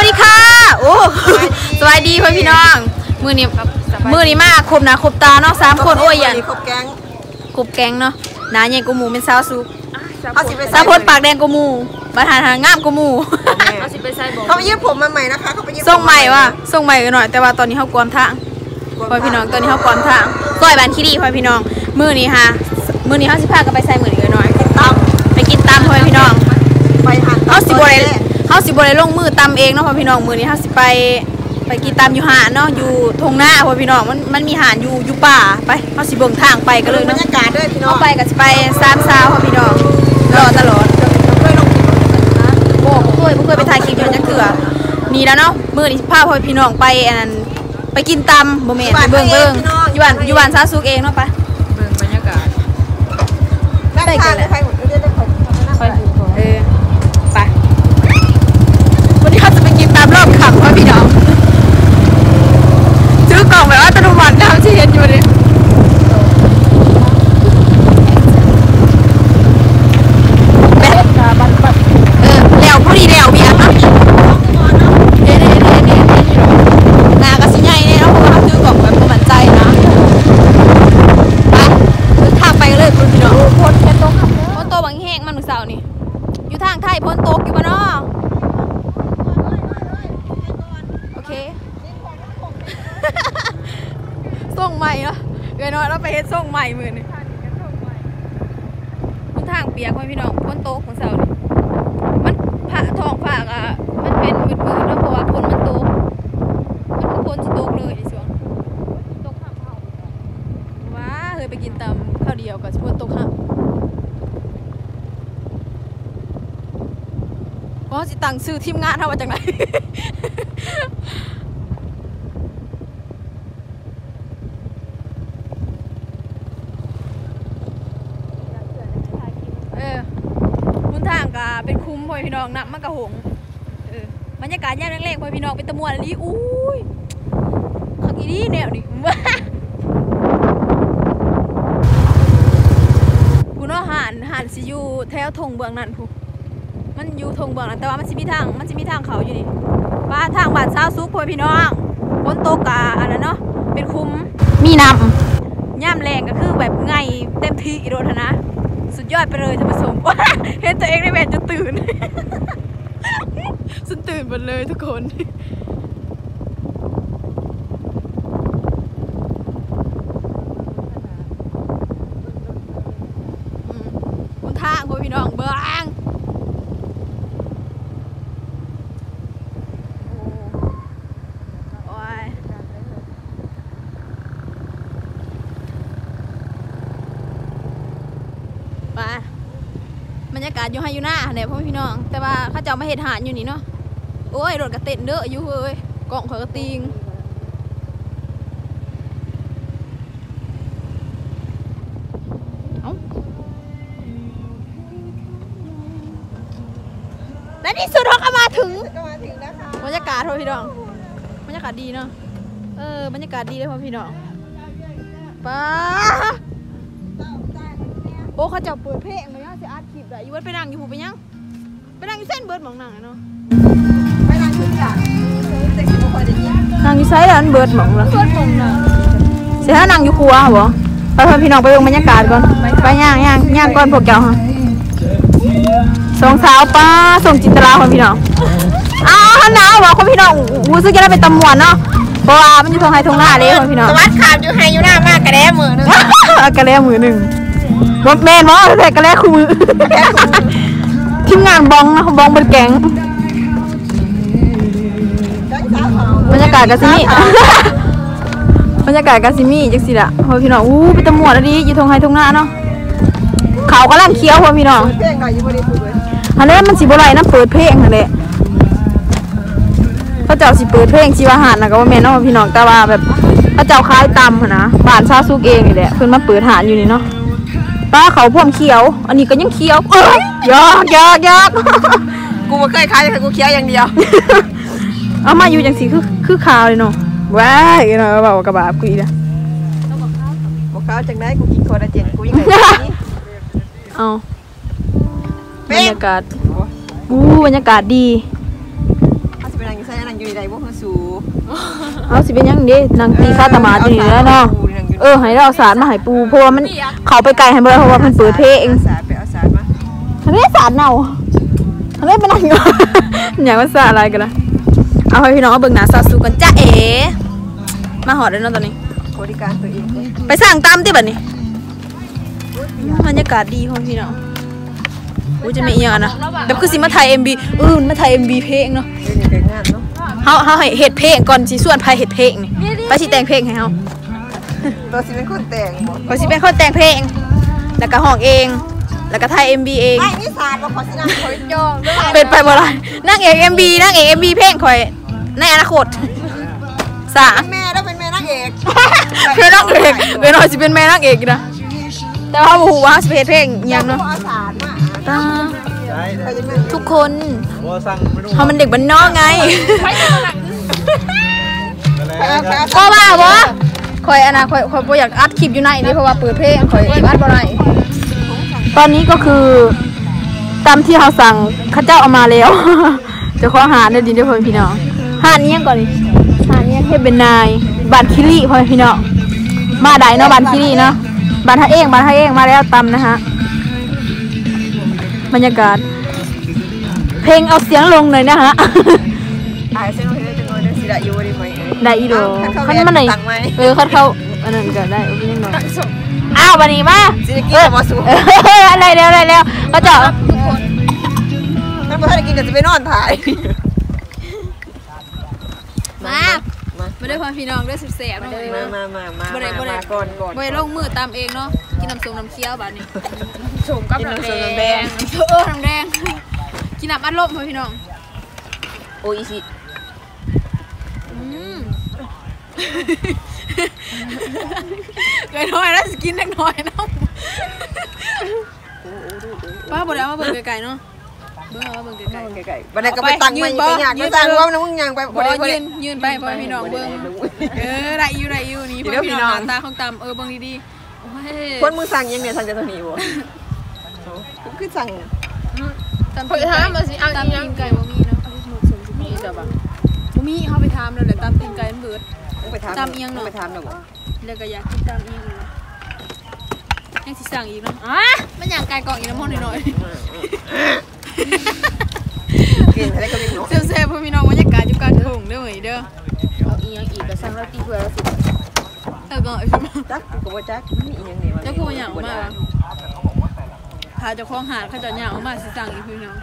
วัสดีค่ะโอ้สวัสดีเพื่อนพี่น้อง มือนี้มือนี้มาครบหนะครบตาเนาะสามคนโอ้ยยันครบแก๊งครบแก๊งเนาะหนาใหญ่กูหมูเป็นสาวสุกเอาสิไปสาวโพดปากแดงกูหมูบัตหารหางามกูหมูเอาสิไปใส่บอกเขาไปยืมผมมาใหม่นะคะเขาไปยืมส่งใหม่ว่ะส่งใหม่กันหน่อย แต่ว่าตอนนี้เขากวมทางพ่อพี่น้องตอนนี้เขากวมทางซอยบานคีดีพ่อพี่น้อง มือนี้ฮะมือนี้เขาสิพากันไปใส่มือนี้กันหน่อยตามไปกินตามพ่อพี่น้องไปหันเขาสิบริ เขาสิบริลงมือตำเองเนาะพ่อพี่น้องมือนี้เขาสิไปไปกินตามอยู่หาดเนาะอยู่ทงหน้าพ่อพี่น้องมันมันมีหาดอยู่อยู่ป่าไปเขาสิเบิ่งทางไปกันเลยบรเนาะรยากาศด้วยพี่น้อเขางไปก็สิไปสามสาวพ่อพี่น้องรอตลอด ด้วยลงโอ้บ่เคยบ่เคยไปถ่ายคลิปอยู่จังเถื่อนี่แล้วเนาะมือนี้พาพ่อพี่น้องไปอันนั้นไปกินตำบ่แม่นไปเบิ่งเบิ่งอยู่บ้านอยู่บ้านซาซุกเองเนาะไป เบิ่งบรรยากาศด้านข้างใครหมดเรื่อยๆคน ค่อยดูพอ เออไปวันนี้เขาจะไปกินตามรอบขับพ่อพี่น้องซื้อกล่องแบบว่าอัตโนมัติแล้วที่เห็นอยู่เลยเออแล้วพอดีแล้วเบียร์เนาะเด้เด้เด้เด้นากระสิใหญ่เนี่ยเนาะเพราะว่าเขาซื้อกล่องแบบประมันใจนะไปเดินทางไปกันเลยคุณพี่น้องพ้นแค่โต๊ะพ้นโต๊ะบางแห้งมันหนึ่งเสาร์นี่ อยู่ทางไทยพ้นโต๊ะอยู่บ้านนอโอเคส่งใหม่เนาะเกินน้อยเราไปเฮ็ดส่งใหม่มือนี่คุณทางเปียกไว้พี่น้องพ้นโต๊ะของเสาร์นี่มันผ่าทองผ่ากอะมันเป็นมืดๆเนาะเพราะว่าพ้นมันโต๊ะมันคือพ้นสิโต๊ะเลยในช่วงโต๊ะข้ามเขาว้าเคยไปกินตำข้าวเดียวกับพ้นโต๊ะข้าม ว่าสิตังซื้อทีมงานเท่าว่าจังไหนเออคุณทางกะเป็นคุ้มพ่อพี่น้องนะมันกะหงเออบรรยากาศแยามแรงๆพ่อพี่น้องเป็นตะมวนอะไรอุ้ยขักอีนี่แนวนี่ผู้น้อหานหานสิอยู่แถวทงเบืองนั่นผู้ มันอยู่ทงเบืองนั่นแต่ว่ามันสิมีทาง มันสิมีทางเขาอยู่นี่ว่าทางบ้านซาวซุกพ่อพี่น้องบนโตกกาอันนั้นเนาะ เป็นคุ้ม มีน้ำย่ำแรงก็คือแบบไงเต็มที่อีโรธนะ สุดยอดไปเลยท่านผู้ชมเห็นตัวเองในแมนจะตื่นฉันตื่นหมดเลยทุกคนอืมบนทางพ่อพี่น้องเบื้องโอ้ยมาบรรยากาศอยู่ให้อยู่หน้าเนี่ยพ่อพี่น้อง แต่ว่าข้าเจ้ามาเห็ดหานอยู่นี่เนาะโอ้ยรถกระเต็นเด้ออยู่เฮ้ยกล่องขอกระติงเอาและที่สุดเราก็มาถึงบรรยากาศพ่อพี่น้องบรรยากาศดีเนาะเออบรรยากาศดีเลยพ่อพี่น้องป้าโอ้เขาเจะเปิดเพลงเลย เนาะจะอัดคลิปได้อยู่ว่าไปนั่งอยู่หูไปยังไปนั่งอยู่เส้นเบิร์ดหมองนั่งอะเนาะไปร้านชุดจ้ะเด็กที่ไม่ค่อยได้ยินนั่งอยู่ไซด์แล้วอันเบิร์ดหมองละเบิร์ดหมองน่ะเสียถ้านั่งอยู่ครัวเหรอไปพ่อพี่น้องไปดูบรรยากาศก่อนไปย่างย่างย่างก่อนพวกเจ้าฮะสองสาวป้าส่งจินตลาพ่อพี่น้องอ้าวหนาวบอกคนพี่น้องรู้สึกจะได้เป็นตำมวนเนาะเพราะว่ามันอยู่ทงไฮทงหน้าเลยคนพี่น้องสวัสดีค่ะอยู่ไฮอยู่หน้ามากกระแดมือนึงกระแลมือหนึ่ง บอแมนมอแต่กระแลคู่มือ ทีมงานบองนะบองบนแกงบรรยากาศกาซิมี่บรรยากาศกาซิมี่จังสิละพอพี่น้องอู้เป็นตำมวนอะดีอยู่ทงไฮทงหน้าเนาะเขากำลังเคี้ยวพอพี่น้องเพลงหน่อยอยู่บริสุทธิ์เลยอันนี้มันสิบ่ไหลน้ำเปิดเพลงนั่นแหละเขาเจ้าสิเปิดเพลงชีวาหารนะก็ว่าแม่นเนาพี่น้องแต่ว่าแบบเขาเจ้าคล้ายตำนะบ้านชาซุกเองนี่แหละเพิ่นมาเปิดหานอยู่นี่เนาะ ป้าเขาพ่วมเขียว อันนี้ก็ยังเขียวเอ้ยยอกยอกยอกกูมาเคยขายแต่กูเคี้ยวอย่างเดียว เอามาอยู่จังสีคือคือขาวเลยเนาะว้ายเนาะบอกว่ากระบาบกูอีกแล้วบอกเขาจังได้กูกินคอลลาเจนกูยังไงนี่เอาบเป๊ะรรยากาศอู้บรรยากาศดีเขาจะไปนั่งอยู่ส่อันนั้นอยู่ในใดบ่คือสูเอาสิเป็นหยังเด้นางตีข้าตามาอยู่นี่แล้วเนาะ เออให้เราเอาสารมาให้ปูเพราะว่ามันเขาไปไกลให้บ่ได้เพราะว่ามันเปิดเพลงสารไปเอาสารมาทำไมสารเน่าทำไมเป็นอะไรอยู่อย่างว่าสารอะไรกันนะเอาให้พี่น้องเอาเบิ่งหน้าซาสูกันจ้าเอ๋มาหอดแล้วเนาะตอนนี้ บริการตัวเองไปสั่งตามที่แบบนี้บรรยากาศดีพ่อพี่น้องอู้จะมีอีกอย่างอะนะแบบคือสิมาถ่าย MV เออมาถ่าย MV เพลงเนาะเรื่องนี้เป็นงานเนาะ เฮาเฮาให้เฮ็ดเพลงก่อนสิส่วนพายเฮ็ดเพลงนี่ไปสิแต่งเพลงให้เฮา ตัวสิเป็นคนแต่งบ่ก็สิเป็นคนแต่งเพลง แล้วก็ห้องเอง แล้วก็ถ่าย MV เองไม่นี่สารบ่ขอสินางคอยจองด้วยเป็นไปบ่ได้นางเอก MV นางเอก MV เพลงข่อยในอนาคตสาแม่ต้องเป็นแม่นางเอกเป็นนางเอกเป็นหน่อยสิเป็นแม่นางเอกอีกนะ แต่ว่าบ่ฮู้ว่าสิเพลงเพลงอิหยังเนาะเอาสารมาตาใครจะแม่ทุกคนว่าสั่งไม่รู้เฮามันเด็กบ้านนอกไงแล้วก็ว่าบ่ ข่อยอนน่ะข่อยข่อยบ่อยากอัดคลิปอยู่ในนี่เพราะว่าเปิดเพลงข่อยอัดบ่ได้ตอนนี้ก็คือตามที่เฮาสั่งข้าเจ้าเอามาแล้ว จะขอหาในดินด้อพ่อพี่น้องหาดนี้ยงก่อนนี่หาดนี้ยงเฮ็ดเป็นนายบานคิริพ่อพี่น้องมาได้เนาะบานคิริเนาะบานท่าเองบานท่าเองมาแล้วตำนะฮะบรรยากาศ เพลงเอาเสียงลงหน่อยนะฮะตาเส้นโอเคจังเลยเด้สิได้อยู่บ่ได้ไหม ได้อีโดคัคันนมันไหนตังไหมเออคันเขาอันนั้นก็ได้เอาไปนิดหน่อยอ้าววันนี้มาสิได้กินกับบ่สูเอออะไรแล้วอะไรแล้วก็จะมันบ่ทันได้กินก็สิไปนอนถ่ายมามาด้วยพ่อพี่น้องด้วยแสบๆนะมามามามาบ่ได้บ่ได้มาก่อนก่อนบ่ได้ลงมือตามเองเนาะกินน้ำส้มน้ำเคี้ยวบาดนี้ชมกับกินน้ำน้ำแดส้มงน้ำแดงเออน้ำแดงกินน้ำอัดลมพ่อพี่น้องโอ้ยอีสิ อืม เกินน้อยแล้วสกินเล็กน้อยเนาะป้าบ่ได้เอามาเบิ่งไกลๆเนาะเบิ่งเอามาเบิ่งไกลๆไก่ๆบันไดก็ไปตังไม่ไปยากไม่ตังว่านะมึงยังไปบ่ได้ยืนยืนไปพ่อพี่น้องเบิ่งเออได้อยู่ได้อยู่นี่พ่อพี่น้องหน้าตาของตามเออเบิ่งดีๆโอ้ยคนมึงสั่งยังเนี่ยสั่งจะเท่านี้บ่คือสั่งตามเฮ้ยถามมาสิเอาตามอีหตียังนไก่บ่มีเนาะเอาไปหมดส่งสิมีแต่บ่บ่มีเฮาไปถามแล้วแหละตามตีนไก่มันเบิด ไปถามตามเอียงเนอะไปถามแล้วบ่แล้วก็อยากกินตามอีกเลยยังสิสั่งอีกเนาะอะมันอยากไก่กล่องอีกน้ำมันหน่อยกินอะไรก็ไม่รู้ๆเซ่บๆพ่อพี่น้องบรรยากาศอยู่กลางทุ่งเด้อเว้ยเด้อเอาอีหยังอีกก็สั่งเราตีเพื่อเราสิเออก็เอาใช่ไหมจักกูบ่จักมีอีหยังนี่เจ้ากูอยากมาพาเจ้าของหาดเขาจะอยากเอามาสิสั่งอีกพี่น้อง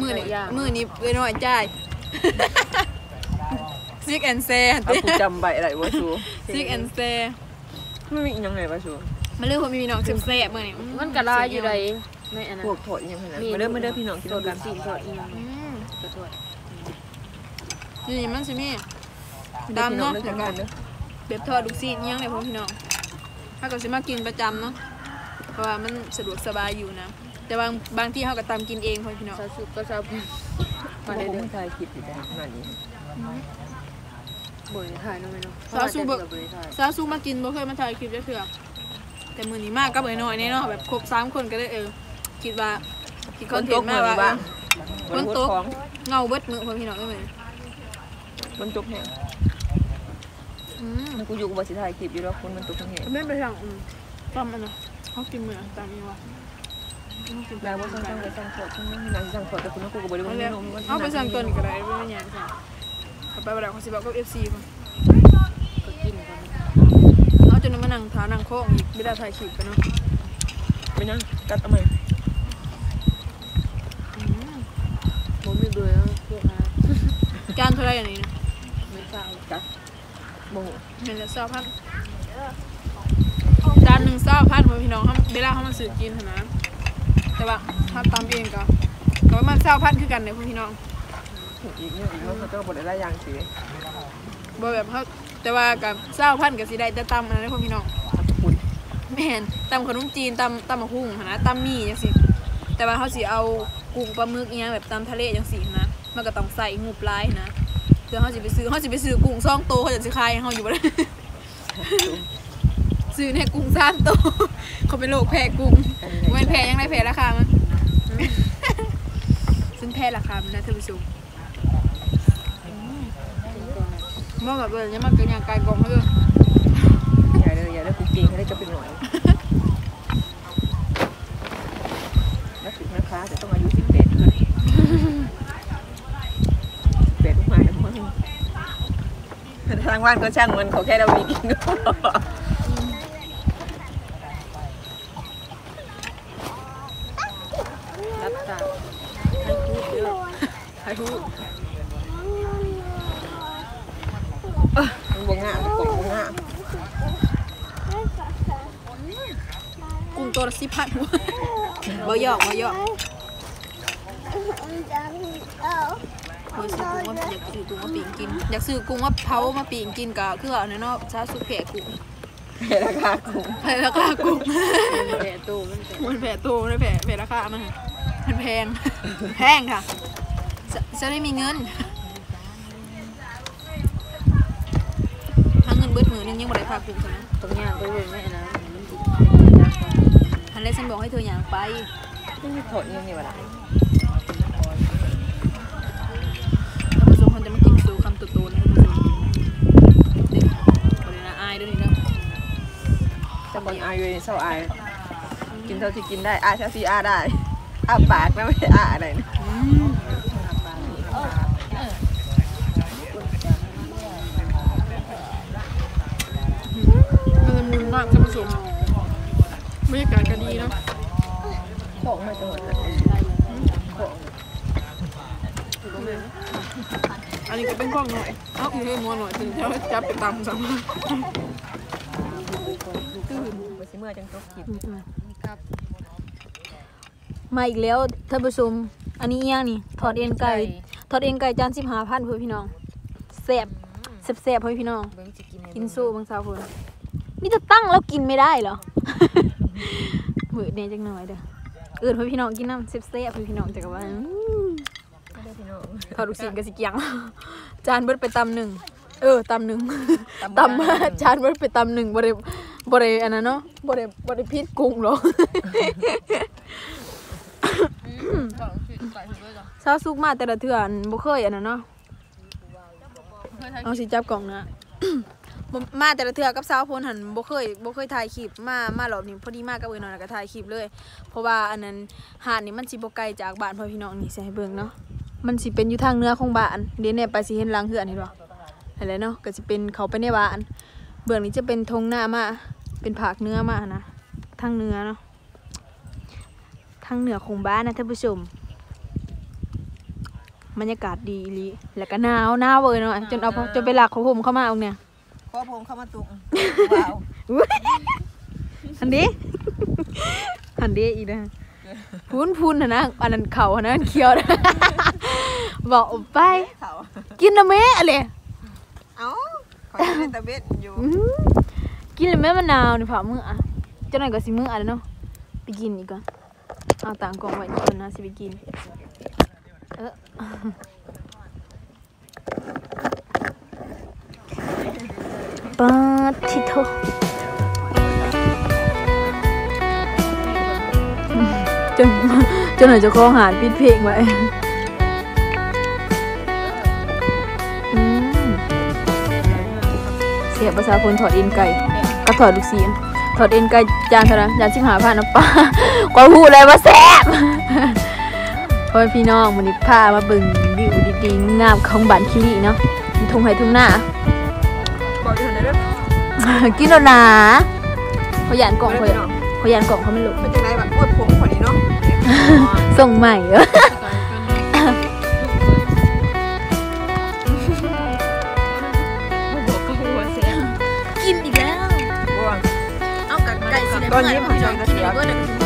มื้อนี้มื้อนี้เอ้ยน้อยจ่าย ซิกแอนเซ่เอากูจำใบอะไรบ่ชูซิกแอนเซ่ไม่มีอีหยังไงบ่ชูมาเลือกคนมีพี่น้องเซ่บๆมื้อนี้มันก็ลายอยู่ใดในอันนั้นพวกโถดอีหยังขนาดมาเด้อมาเด้อพี่น้องกินโทษกักันนสิโทษอีหยังอืมขอโทษนี่มันสิมีดำดำเนาะเนาะเด้อกันเด้อเบบทอดลูกซีนยังเลยพ่อพี่น้องถ้าก็สิมากินประจำเนาะเพราะว่ามันสะดวกสบายอยู่นะ แต่บางบางที่เขาก็ตำกินเองพ่อพี่น้องสาวสุกก็สาวมาได้เรื่องถ่ายคลิปอยู่แต่ขนาดนี้ บ่ได้ถ่ายนาะแม่เนาะสาวสู้บ่บ่ได้ถ่ายสาวสู้มากินบ่เคยมาถ่ายคลิปจะเถื่อแต่มือนี้มากก็เบยน้อยแน่เนาะแบบครบสามคนก็ได้เออคิดว่าคิดคอนเทนต์มากว่าเออฝนตกของเงาเบิดมือพ่อพี่น้องได้ไหมฝนตกแห้งอืมกูอยู่กับสิถ่ายคลิปอยู่แล้วคนมันตกแห้งไม่ไปสั่งอืมตำอันน่ะเขากินเหมือนตำยังวะเขากินแล้วบ่สั่งสั่งไปสั่งขอดสั่งนี่นางสั่งขอดแต่คุณต้องกูก็บ่ได้เอาบ่แล้ได้วนมเอาไปสั่งตัวนี้ก็ได้ไม่เป็นหยังสั่ง ไปบ่ได้เขาสิบอกกับ FC ป่ะก็กินกันเอาจนมานั่งทานั่งโค้งอีกไม่ได้ถ่ายคลิปกันเนาะไม่นั่งกัดเอาใหม่บ่มีเบื่อพวกนั้นจานเท่าไหรอย่างนี้นะไม่ทราบกัดบ่ฮู้เห็นแล้วเศร้าพันจานหนึ่งเศร้าพันพ่อพี่น้องเขาเวลาเขามาสื่อกินเท่านั้นแต่ว่าถ้าตามเองก็ก็ประมาณเศร้าพันคือกันเลยพ่อพี่น้อง อีกเนี่ยอีกเขาก็บ่ได้หลายอย่างสิบ่แบบเขาแต่ว่ากับเศร้าพันกับสีได้แต่ตำอันนั้นเลยพ่อพี่น้องคุณแม่นตำขนมจีนตำตำมะฮุ่งหั้นนะตำหมี่จังสิแต่ว่าเขาสิเอากุ้งปลาหมึกเนี้ยแบบตำทะเลจังสินะมันก็ต้องใส่งบลายนะเดี๋ยวเขาสิไปซื้อเขาสิไปซื้อกุ้งซองโตเขาจะสิขายให้เขาอยู่บ่ได้ซื้อในกุ้งสามโตวเขาเป็นโรคแพ้กุ้งเว้นแพ้ยังได้แพ้ราคามันซึ่งแพ้ราคามันนะท่านผู้ชม มองกับเบอร์ยังมากินอย่างไก่กองเพื่ออย่าเลยอย่าเลยกูเก่งให้ได้ก็เป็นหน่อยนักศึกนะคะจะต้องอายุสิบเอ็ดเลยเป็ดมาแล้วมั้งทางบ้านก็ช่างมันเขาแค่เรามีกินก็พอรับตาให้พูดเยอะให้พูด มันบงงามมันบงงาม กุ้ง ตัวละสิบพันบ่หยอกบ่หยอกเคยซื้อกุ้งมาอยากซื้อกุ้งมาปีงกิน อยากซื้อกุ้งมาเผามาปีงกินกะคือเอาเนาะซาสุแผลกุ้งเห็นราคากุ้งแผลราคากุ้งแผลตู้มันแผลมันแผลโตมันแผลแผลราคามันมันแพงแพงค่ะจะจะได้มีเงินถ้าเงินเบิดมือนึงยังบ่ได้พากุ้งใช่ไหมตรงย่างไปเว้ยแม่นะมันติด ทันเลยฉันบอกให้เธออย่างไปนี่มีถอดยังนี่วะล่ะท่านผู้ชมคนจะมากินซูคำโตๆนะท่านผู้ชมเด็กบริณาอายด้วยนี่เนาะจะบนอายอยู่ในเศร้าอาย กินเท่าที่กินได้อาเท่าที่อาได้อาปากนะไม่ได้อาอะไรนะอืมมันมุนมากท่านผู้ชมบรรยากาศก็ดีเนาะข อันนี้ก็เป็นกล้องหน่อย เอ้าอีกให้มัวหน่อยถึงจะจับไปตามซ้ำมาสิเมื่อจังตกกินครับมาอีกแล้วท่านผู้ชมอันนี้อีหยังนี่ถอดเอ็นไก่ถอดเอ็นไก่จานสิบห้าพันเพื่อพี่น้องแซ่บแซ่บๆเพื่อพี่น้องกินสู้บางสาวคนนี่จะตั้งแล้วกินไม่ได้เหรอมือเนยจังหน่อยเด้อ อื่นเพื่อพี่น้องกินน้ำเซฟเซ่เพื่อพี่น้องจักรวาลไม่ได้พี่น้องเขาดูสินกับสิเกียง จานเบิดไปตำหนึ่งเออตำหนึ่งตำตำมาจานเบิดไปตำหนึ่งบริบริอันนั้นเนาะบริบริพิษกุ้งหรอกซาซุกมาแต่ละเทื่ออันบ่เคยอันนั้นเนาะเอาสิจับกล่องนะ บ่มาแต่ละเทื่อกับสาวพลหันบ่เคยบ่เคยถ่ายคลิปมามารอบนี้พอดีมากับเอิ้นนอยแล้วก็ถ่ายคลิปเลย เพราะว่าอันนั้นหาดนี่มันสิบ่ไกลจากบ้านพ่อพี่น้องนี่สิให้เบิ่งเนาะมันสิเป็นอยู่ทางเหนือของบ้านเดี๋ยวเนี่ยไปสิเห็นหลังเฮือนเห็นบ่เห็นแล้วเนาะก็สิเป็นเขาไปในบ้านเบื้องนี้จะเป็นทงหน้ามาเป็นผากเนื้อมานะทางเนื้อเนาะทางเหนือของบ้านนะท่านผู้ชมบรรยากาศดีลีแล้วก็หนาวหนาวเว้ยเนาะจนเอาจนไปหลักของผมเข้ามาอาเนี่ย พ่อผมเข้ามาตุกว้าวอุ๊ยอันนี้อันนี้อีกนะพูนพูนนะนะอันนั้นเขาอันนั้นเคี้ยวนะบอกออกไปเขากินนะแม่อะไรเอ้าขอจะเป็นตะเบ็ดอยู่อื้อกินเลยแม่มะนาวนี่ผ่ามืออะเจ้าหน่อยก็สิมืออะเนาะไปกินอีกก่อนเอาต่างกล่องไว้ก่อนนะสิไปกินเออ ปาทิโทจนจนหน่อยจะคอหารปิดเพลงไว้เสียภาษาคนถอดเอ็นไก่กับถอดลูกเสียถอดเอ็นไก่จานเท่าไหร่จานสิบหาพันนะป้ากว่าพูดเลยว่าแซ่บพ่อพี่น้องวันนี้ามาบิ่งวิวดีๆงามของบ้านคิริเนาะทุ่งไห่ทุ่งหน้า อกอยู่ไหนเด้อกินแล้วนะเขายานกล่องเขาเขายานกล่องเขาไม่หลบเป็นจังไดแบบโอ้ยผมคนนี้เนาะส่งใหม่เออบอกก็หัวเสียกินอีกแล้วบ่วงเอากัไก่สิตอนนี้ผมชอบกระกินเทียมเบอร์หนึ่ง